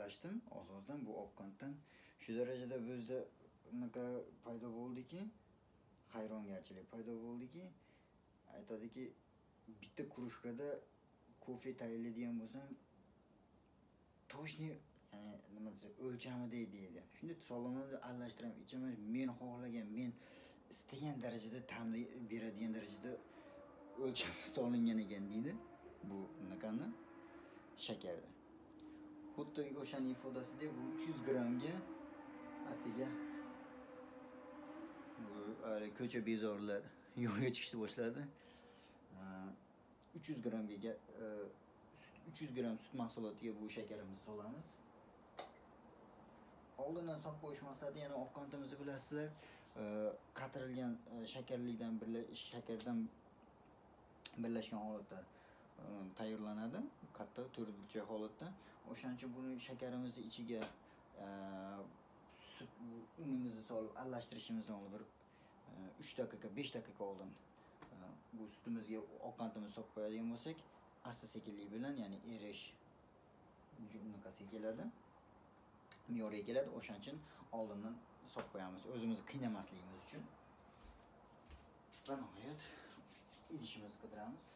tanishlarimga oz ozdan bu obkantdan. Shu darajada bizda unaqa paydo bo'ldiki hayrongarchilik paydo bo'ldiki. Aytadiki bitta krужкада kofe tayyorlaydigan bo'lsam точно ya'ni nima desa o'lchamidek deydi. Shunday solaman aralashtiraman ichaman men xohlagan men istagan darajada ta'mni beradigan darajada o'lchamda solingan ekan deydi bu unaqani shakarda. Xuddi o'shaning ifodasidek bu uch yuz grammga atigi bu ko'cha bezorilar yo'lga chiqishni boshladi uch yuz grammga uch yuz gramm sut mahsulotiga bu shakarimizni solamiz oldindan solib qo'yish maqsadi yana oq qandimizni bilasizlar qatirilgan shakarlikdan shakardan birlashgan holatda tayyorlanadi. Qattiq turlicha holatda. O'shaning uchun buni shakarimizni ichiga sut unimizni solib aralashtirishimizdan oldin bir uch daqiqa besh daqiqa oldin bu sutimizga oq qandimizni solib qo'yadigan bo'lsak asta sekinlik bilan ya'ni erish unaqasiga keladi. Me'yoriga keladi. O'shaning uchun oldindan solib qo'yamiz. O'zimizni qiynamasligimiz uchun. Va nihoyat idishimizni qidiramiz.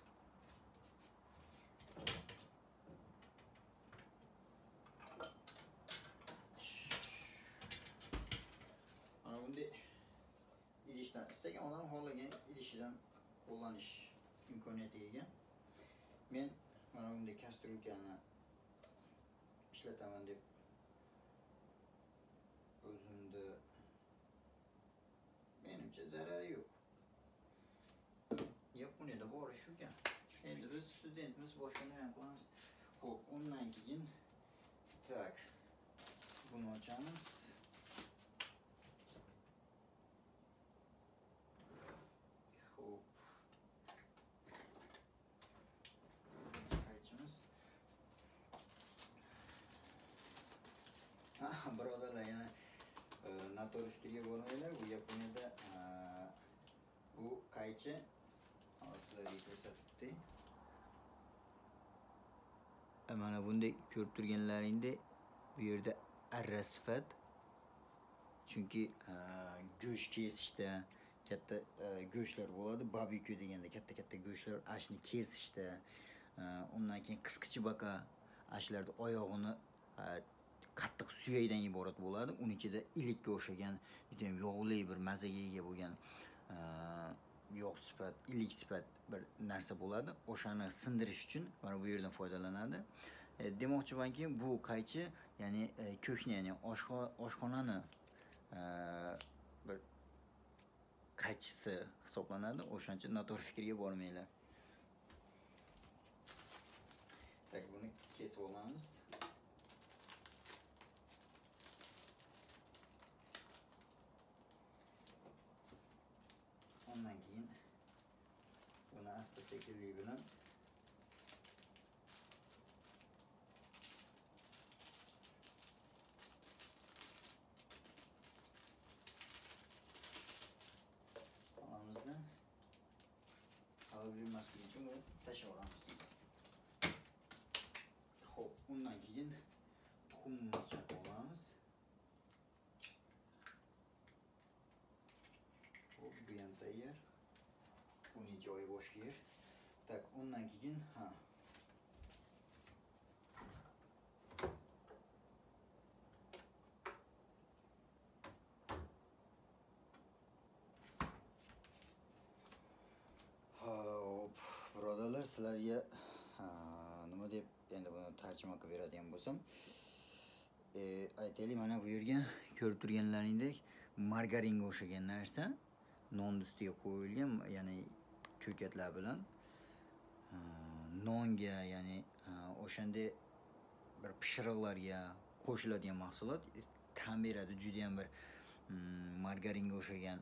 Mana bunday idishdan istagan odam xohlagan idishidan qo'llanish imkoniyatiga ega men mana bunday kastrulkani ishlataman deb o'zimda menimcha zarari yo'q. Yaponiyada bori shukan endi biz studentmiz boshqa nima qilamiz ho'p. Undan keyin tak buni ochamiz ho'p qaychimiz birodarlar yana noto'g'ri fikrga bormanglar bu yaponiyada bu qaychi hozir sizlarga ko'rsatibdi mana bunday ko'rib turganlaringdek bu yerda arra sifat chunki go'sht kesishda katta e, go'shtlar bo'ladi. Babiku deganda katta katta go'shtlar ashni kesishda e, undan keyin qisqichbaka ashlarni oyog'ini e, qattiq suyakdan iborat bo'ladi. Uni ichida ilikka o'xshagan judayam yog'li bir mazaga ega bo'lgan yo'q sifat ilik sifat bir narsa bo'ladi. O'shani sindirish uchun mana bu yerdan foydalanadi. E, demoqchimanki bu qaychi ya'ni e, ko'shni ya'ni oshxonani e, bir qaychisi hisoblanadi o'shaning uchun noto'g'ri fikrga bormanglar. Tak buni kesib olamiz. Undan keyin buni asta sekinlik bilan olamizda havo bilmasligi uchun buni tashlab olamiz ho'p undan keyin tuxumimizni chaqib olamiz Hop, bu ham tayyor uning joyi boshqa yer tak undan keyin ha hop birodarlar sizlarga nima deb endi buni tarjima qilib beradigan bo'lsam e, aytaylik mana bu yerga ko'rib turganlaringdek margaringa o'xshagan narsa non ustiga qo'yilgan ya'ni ko'katlar bilan Э, nonga ya'ni э, o'shanday bir pishiriqlarga qo'shiladigan mahsulot e, ta'm beradi judayam bir mm, margaringa o'xshagan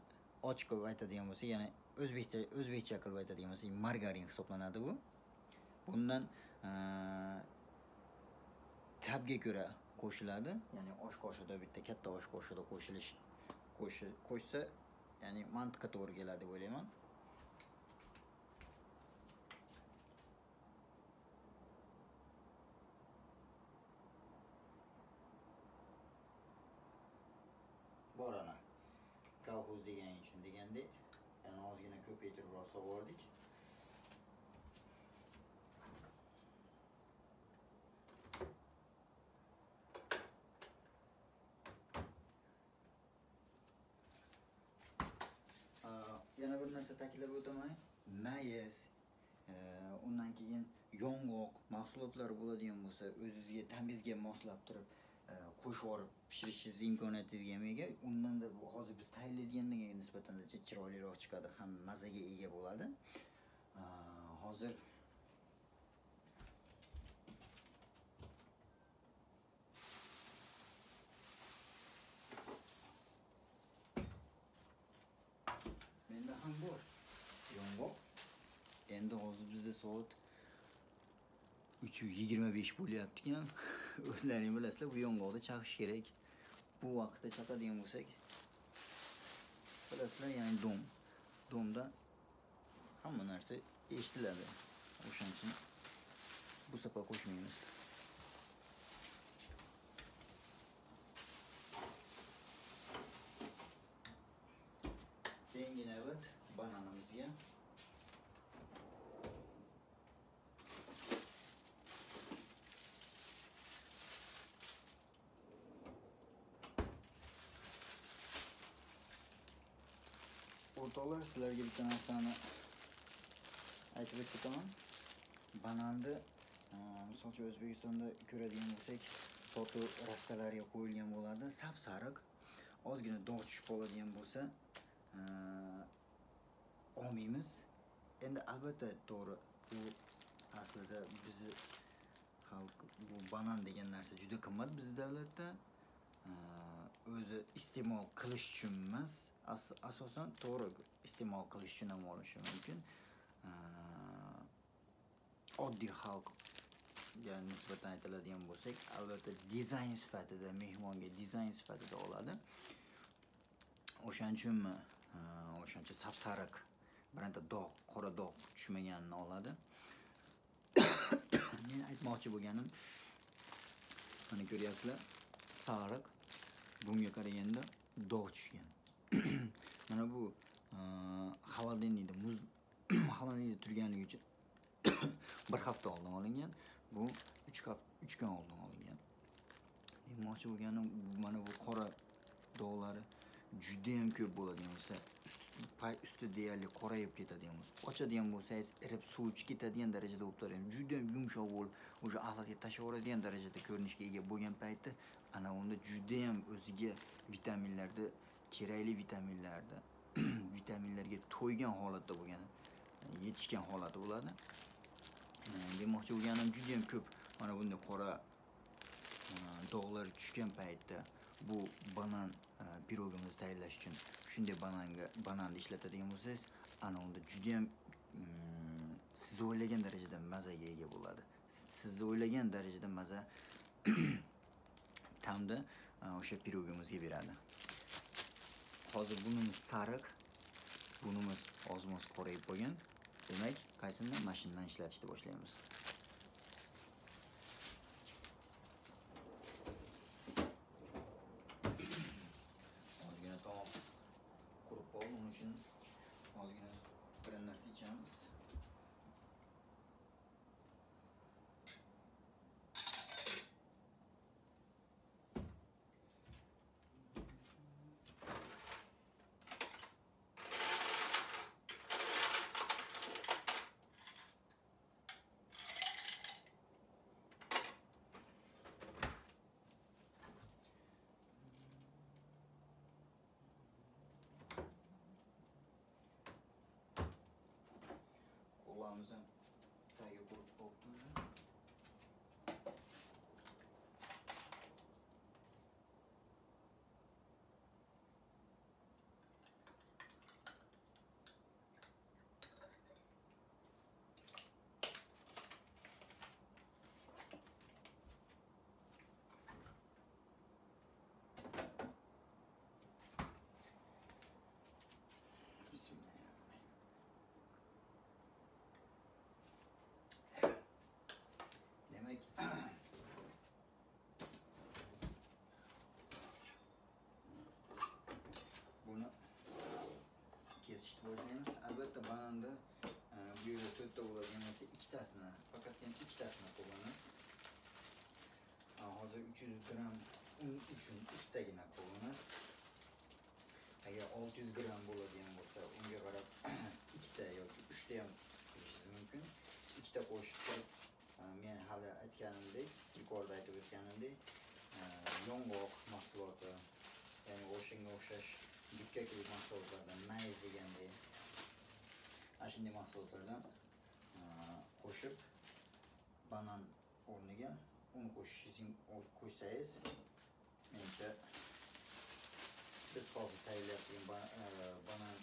ochiq qilib aytadigan bo'lsak ya'ni o'zbekcha o'zbekcha qilib aytadigan bo'lsak margarin hisoblanadi bu. Bundan e, tabga ko'ra qo'shiladi ya'ni osh qoshida bitta katta osh qoshida qo'shilish qo'shsa ya'ni mantiqqa to'g'ri keladi deb o'ylayman bor ana kolxoz degan uchun degandek yana ozgina bordik yana bir narsa ta'kidlab o'taman mayiz undan keyin yong'oq mahsulotlari bo'ladigan bo'lsa o'zizga tamizga moslab turib qo'shib pishirishingiz imkoniyatingizga ham ega undanda hozir biz tayyorlaydiganga nisbatancha chiroyliroq chiqadi ham mazaga ega bo'ladi. Hozir menda ham bor. Yong'oq. Endi hozir bizda soat uch yigirma besh bo'lyapti ekan o'zlaring bilasizlar bu yong'oqni chaqish kerak. Bu vaqtda chaqadigan bo'lsak bilasizlar ya'ni dom. Domda hamma narsa eshitiladi. O'shaning uchun bu safar qo'shmaymiz. Keyingi navbat bananimizga o'rtoqlar sizlarga bitta narsani aytib o'tib ketaman bananni e, misol uchun o'zbekistonda ko'radigan bo'lsak sotuv rastalariga qo'yilgan bo'ladi. Sap sariq ozgina dog' tushib qoladigan bo'lsa e, olmaymiz endi albatta to'g'ri bu aslida bizni xalq bu banan degan narsa juda qimmat bizni davlatda. E, o'zi iste'mol qilish uchun emas. As- asosan to'g'ri iste'mol qilish uchun ham olishi mumkin. Oddiy xalqga nisbatan aytiladigan bo'lsak albatta dizayn sifatida mehmonga dizayn sifatida oladi. O'shaning uchunmi e, o'shancha sapsariq bironta dog' qora dog' tushmaganini oladi. Men aytmoqchi bo'lganim mana ko'ryapsizlar sariq bunga qaraganda dog' tushgan. mana bu e, холодильникda muz холодильникda turganligi uchun bir hafta oldin olingan. Bu uch hafta uch kun oldin olingan. Demoqchi bo'lganim mana bu qora dog'lari judayam ko'p bo'ladigan bo'lsa pay usti deyarli qorayib ketadigan bo'lsa ochadigan bo'lsangiz irib suv ichib ketadigan darajada bo'lib turadi. Judayam yumshoq bo'lib o'sha axlatga tashlab yuboradigan darajada ko'rinishga ega bo'lgan paytda ana unda judayam o'ziga vitaminlarni kerakli vitaminlarni vitaminlarga to'ygan holatda bo'lgan yetishgan holati bo'ladi. Demoqchi bo'lganim judayam ko'p. Mana bunday qora dog'lar tushgan paytda bu banan pirogimizni tayyorlash uchun shunday bananga bananni ishlatadigan bo'lsangiz ana unda judayam siz o'ylagan darajada mazaga ega bo'ladi. Siz o'ylagan darajada maza ta'mni o'sha pirogimizga beradi. Hozir bunimiz sariq bunimiz ozmoz qorayib qolgan demak qaysini mashinadan ishlatishni boshlaymiz ozgina taom qurib qoldi uning uchun ozgina bir narsa ichamiz qo'llarimiz ham albatta bananda e, bu to'rtta bo'ladigan bo'lsa ikkitasini faqatgina ikkitasini qo'llanamiz hozir uch yuz gramm un uchun ikkitagina qo'llanamiz agar olti yuz gramm bo'ladigan bo'lsa unga qarab ikkita yoki uchta ham qilishingiz mumkin. Ikkita qo'shib men hali aytganimdek yuqorida aytib o'tganimdek yong'oq mahsuloti ya'ni o'shanga o'xshash dukkakli mahsulotlardan mayiz deganday ana mahsulotlardan qo'shib banan o'rniga un qo'shishingiz qo'shsangiz menimcha biz hozir tayyorlayotgan banan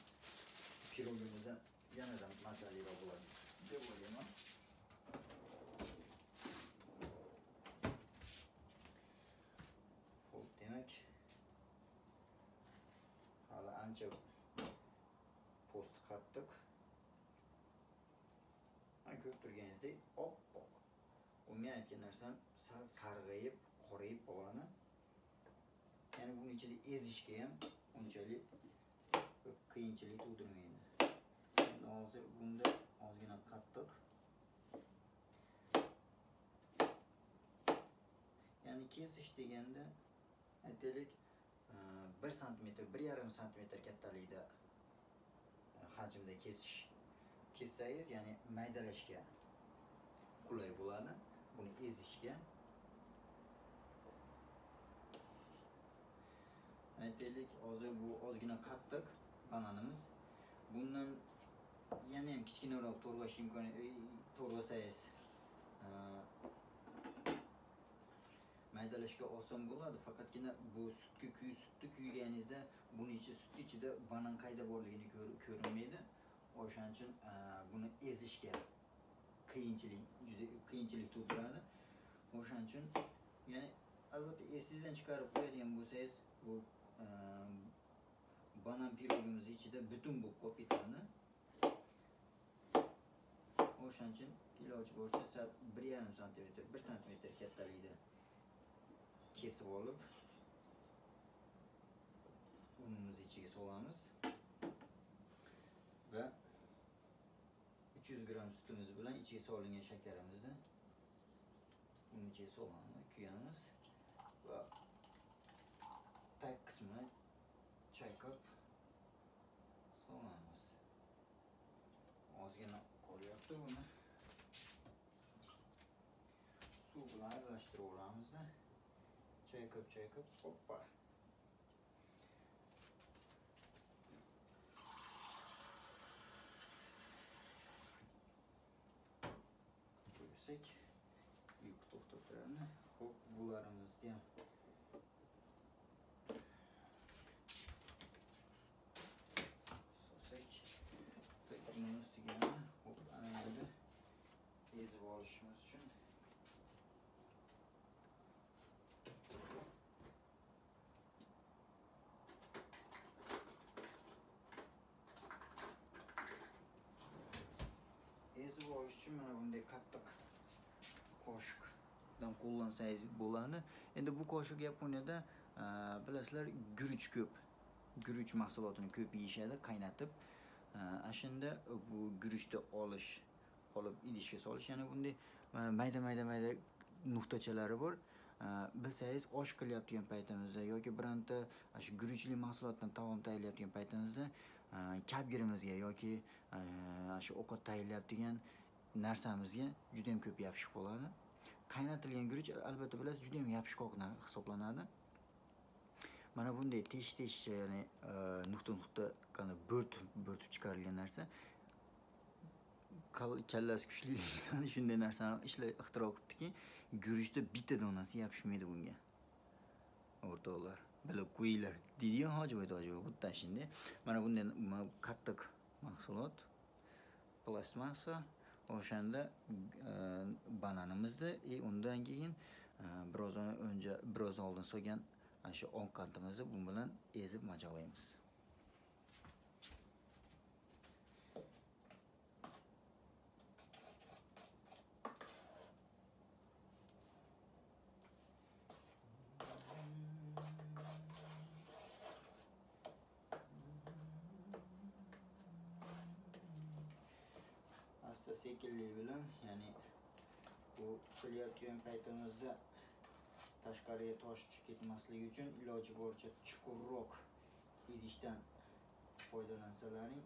pirogimizdan yanada mazaliroq bo'ladi deb o'ylayman ho'p demak hali ancha po'sti qattiq mana ko'rib turganingizdek oppoq. U men aytgan narsam sal sarg'ayib qorayib qolgani ya'ni buni ichida ezishga ham unchalik qiyinchilik tug'dirmaydi. Endi hozir bunda ozgina qattiq. Ya'ni kesish deganda aytaylik e, bir santimetr bir yarim santimetr kattalikda e, hajmda kesish kessangiz ya'ni maydalashga qulay bo'ladi buni ezishga. Aytaylik hozir bu ozgina qattiq bananimiz. Bundan yana ham kichkinaroq to'g'rash imkoniyati to'g'rasangiz e, maydalashga oson bo'ladi. Faqatgina bu sutga kuy sutni kuyganingizda buni ichi sutni ichida banan qayda borligini ko'rinmaydi. O'shaning uchun e, buni ezishga qiyinchilik juda qiyinchilik tug'diradi. O'shaning uchun ya'ni albatta esingizdan chiqarib qo'yadigan bo'lsangiz bu e, banan pirogimiz ichida butun bo'lib qolib ketadi. O'shaning uchun iloji boricha sal bir yarim santimetr bir santimetr kattalikda kesib olib unimizni ichiga solamiz. Va 300 gramm sutimiz bilan ichiga solingan shakarimizni uni ichiga solamiz kuyamiz va tag qismini chayqab solamiz ozgina qolyapti buni suv bilan aralashtiraveramizda chayqab chayqab hoppa. Qo'ysak yuk to'xtab turadi ho'p bularimizni ham solsak tagining ustiga ho'p ana endi ezib olishimiz uchun. Ezib olish uchun mana bunday qattiq qoshiqdan qo'llansangiz bo'ladi. Endi bu qoshiq yaponiyada e, bilasizlar guruch ko'p. Guruch mahsulotini ko'p yeyishadi qaynatib. E, ana shunda bu guruchni olish olib idishga solish ya'ni bunday e, mayda mayda mayda nuqtachalari bor. E, bilsangiz osh qilayotgan paytimizda yoki bironta ana shu guruchli mahsulotdan taom tayyorlayotgan paytimizda kabgirimizga kapgirimizga yoki ana shu ovqat tayyorlayotgan narsamizga juda ham ko'p yopishib qoladi. Qaynatilgan guruch albatta bilasiz juda ham yopishqoq hisoblanadi. Mana bunday tesh tesh ya'ni e, nuqta nuqta qanday bo'rtib bo'rtib chiqarilgan narsa. Kallasi kuchlilikdan shunday narsani ishla ixtiro qilibdiki guruchni bitta donasi yopishmaydi bunga. O'rtoqlar bilib qo'yinglar. Deydiyu hojiboy tojiboy xuddi shunday mana bunday qattiq mahsulot plastmassa o'shanda e, bananimizni и e, undan keyin e, biroz o'nja biroz oldin solgan ana shu ovqatimizni bu bilan ezib majolaymiz asta asta sekinlik bilan ya'ni bu qilayotgan paytimizda tashqariga tosh tushib ketmasligi uchun iloji boricha chuqurroq idishdan foydalansalaring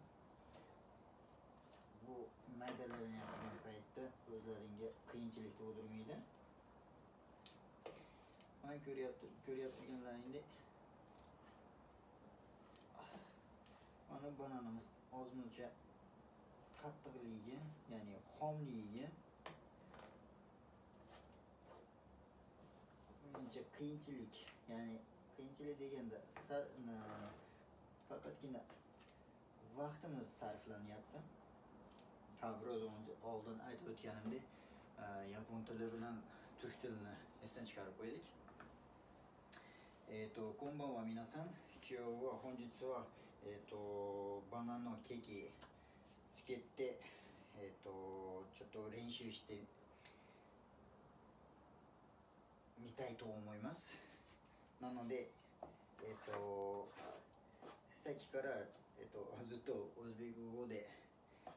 bu maydalanayotgan paytda o'zlaringga qiyinchilik tug'dirmaydi. Mana ko'ryapti ko'ryap turganlaringdek mana bananimiz ozmuncha qattiqligi ya'ni xomligi ozmuncha qiyinchilik ya'ni qiyinchilik deganda sa- na- faqatgina vaqtimiz sarflanyapti ha biroz oldin- oldin aytib o'tganimdek e, yapon tili bilan turk tilini esdan chiqarib qo'ydik えっ、と、こんばんは皆さん。今日は本日は、えっ、と、バナナのケーキつけて、えっ、と、ちょっと練習してみたいと思います。なので、えっ、と、さっきから、えっ、と、ずっとオズベク語で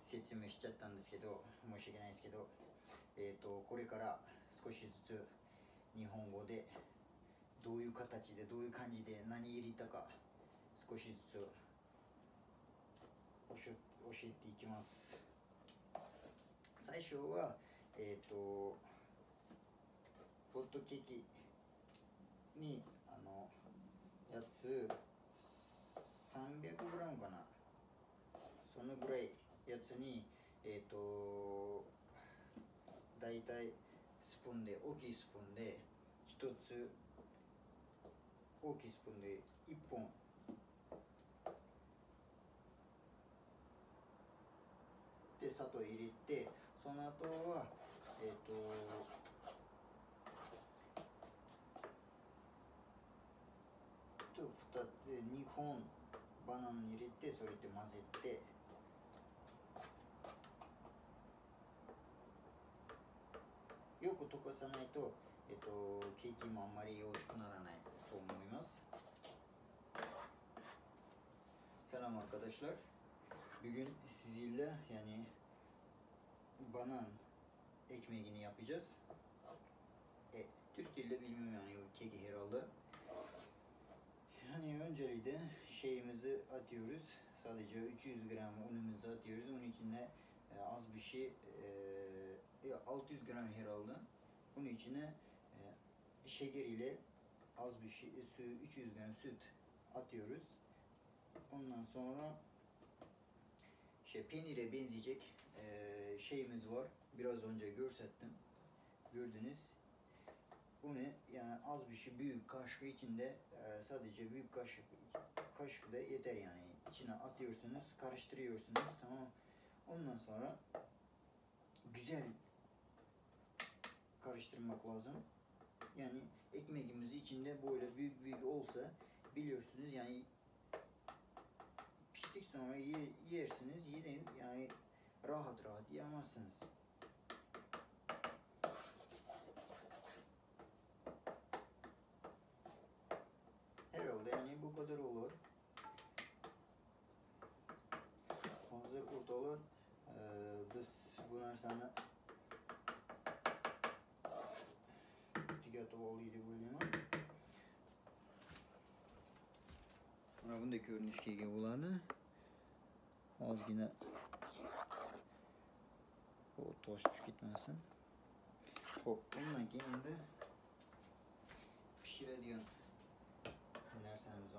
説明しちゃったんですけど、申し訳ないですけど、えっ、と、これから少しずつ日本語でどういう形でどういう感じで何入れたか少しずつ教え教えていきます最初はえっ、とホットケーキにあのやつ 300g かな。そのぐらいやつにえっ、とだいたいスプーンで大きいスプーンで一つ大きいスプーンで1本。で砂糖入れてその後はえっ、ととつ2本バナナ入れてそれで混ぜてよく溶かさないと、えっと、ケーキもあんまり美味しくならないと思います。Selam arkadaşlar. Bugün sizinle yani banan ekmeğini yapacağız. E, Türk dili bilmiyorum yani o keki herhalde. Yani öncelikle şeyimizi atıyoruz. Sadece 300 gram unumuzu atıyoruz. Onun içine e, az bir şey e, 600 gram herhalde. Bunun içine e, şeker ile az bir şey su 300 gram süt atıyoruz. Ondan sonra şey peynire benzeyecek e, şeyimiz var. Biraz önce görsettim. Gördünüz. Bunu yani az bir şey büyük kaşık içinde e, sadece büyük kaşık kaşık da yeter yani. İçine atıyorsunuz, karıştırıyorsunuz tamam. Ondan sonra güzel karıştırmak lazım. Yani ekmeğimiz içinde böyle büyük büyük olsa biliyorsunuz yani piştik sonra ye- yersiniz yine yani rahat rahat yemezsiniz. Herhalde yani bu kadar biz bu narsani tugatib oldik deb o'ylayman mana bunday ko'rinishga ega bo'ladi ozgina o tosh tushib ketmasin Xo'p, undan keyin endi pishiradigan narsamizni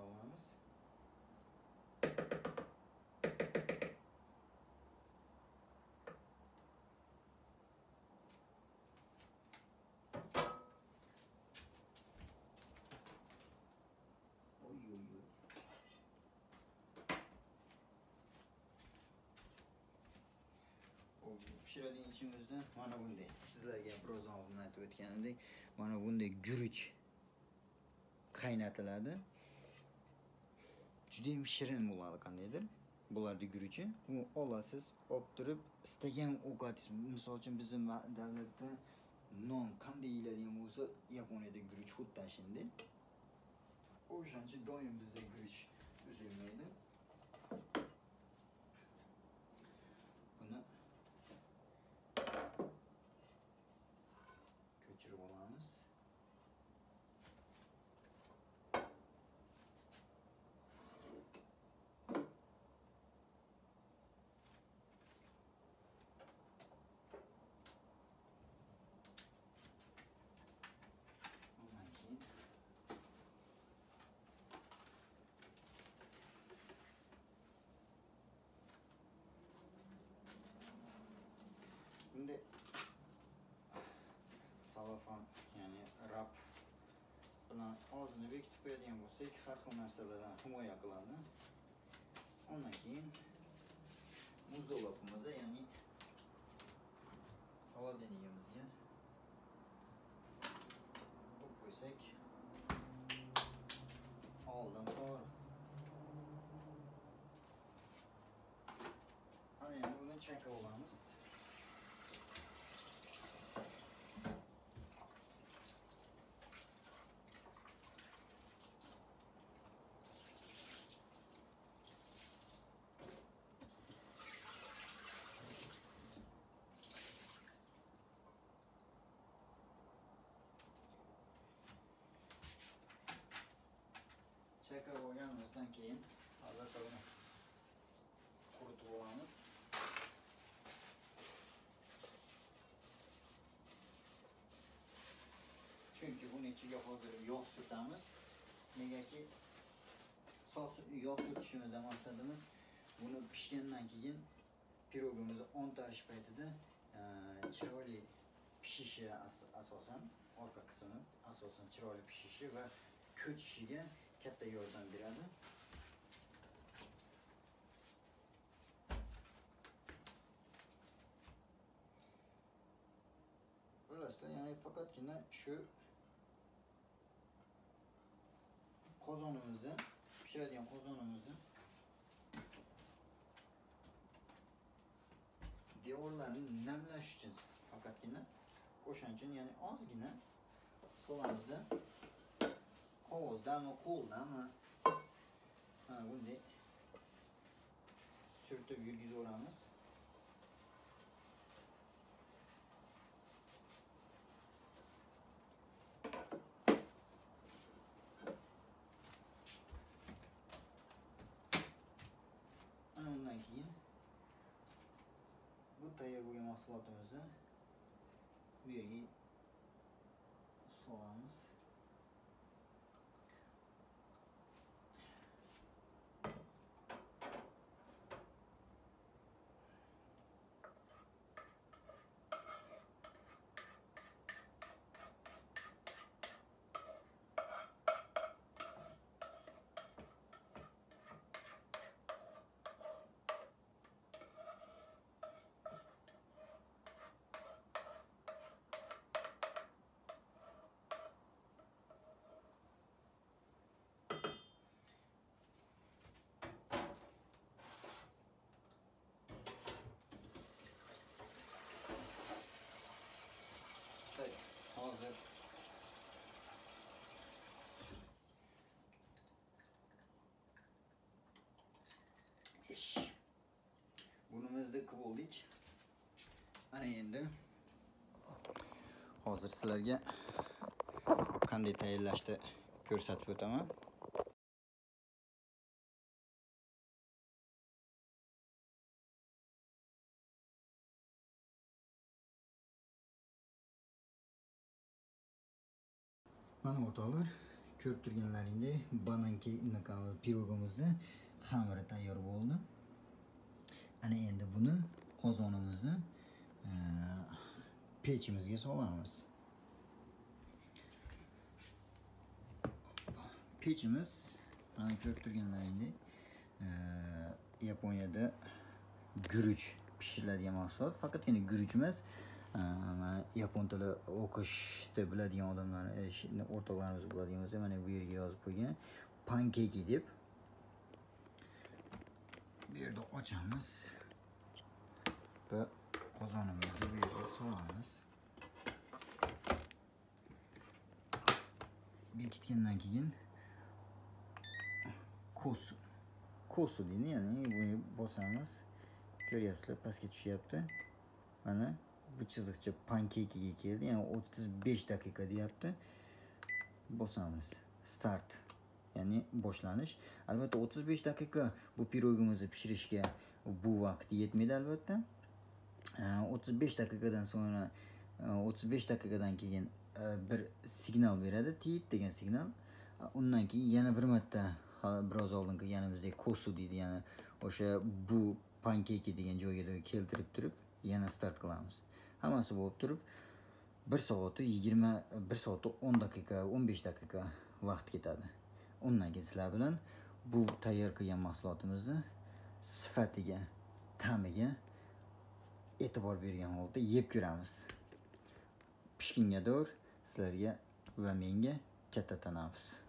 pishiradigan ichimizda mana bunday. Sizlarga biroz oldin aytib o'tganimdek mana bunday guruch qaynatiladi. Judayam shirin bo'ladi qandaydir? Bularni guruchi u olasiz olib turib istagan ovqatingiz misol uchun bizni davlatda non qanday yeyiladigan bo'lsa yaponiyada guruch xuddi ana shunday o'shancha doim bizda guruch uzilmaydi Alafan, ya'ni Rab bilan hozirda Wikipedia degan bo'lsak, har xil narsalardan himoya qiladi. Undan keyin buzdolabimiz, ya'ni холодильнигimiz chayqab olganimizdan keyin. Albatta uni quritib olamiz chunki buni ichiga hozir yog' surtamiz negaki yog' surtishimizdan maqsadimiz buni pishgandan keyin pirogimizni o'ntarish paytida chiroyli e, pishishi asosan orqa qismi asosan chiroyli pishishi va ko'chishiga katta yordam beradi bilasizlar ya'ni faqatgina shu qozonimizni pishiradigan qozonimizni devorlarini namlash uchun faqatgina o'shaning uchun ya'ni ozgina solamizda qog'ozdami qo'ldami mana bunday. Surtib yurgizaveramiz ana undan keyin bu tayyor bo'lgan mahsulotimizni bu yerga solamiz. Hazır. Ish. Bunimizni qilib oldik. Mana endi hozir sizlarga qanday tayyorlashni ko'rsatib o'taman. Mana o'rtoqlar, ko'rib turganlaringdek bananki unaqami pirogimizni xamiri tayyor bo'ldi. Ana endi buni qozonimizni e, pechimizga solamiz. Pechimiz mana ko'rib turganlaringdek e, Yaponiyada guruch pishiriladigan mahsulot. Faqatgina guruch emas, e, yapon tili o'qishni biladigan odamlar, e, o'rtoqlarimiz bo'ladigan bo'lsa, mana bu yerga yozib qo'ygan pankeki deb. Bu yerda ochamiz va qozonimizni bu yerga solamiz. Bekitgandan keyin kosu kosu deydi ya'ni buni bosamiz ko'ryapsizlar pastga tushyapti mana bu chiziqcha pankekiga keldi ya'ni 35 daqiqa deyapti bosamiz start. Ya'ni boshlanish albatta 35 daqiqa bu pirogimizni pishirishga bu vaqt yetmaydi albatta 35 daqiqadan so'ngra 35 e, daqiqadan keyin e, bir signal beradi tit degan signal. Undan keyin yana bir marta biroz oldin qilganimizdek kosu deydi. Ya'ni o'sha bu pankeki degan joyga keltirib turib yana start qilamiz. Hammasi bo'lib turib bir soati yigirma bir soati o'n daqiqa o'n besh daqiqa vaqt ketadi. Undan keyin sizlar bilan bu tayyor qilgan mahsulotimizni sifatiga ta'miga e'tibor bergan holda yeb ko'ramiz. Pishgunga do'r sizlarga va menga katta tanaffus.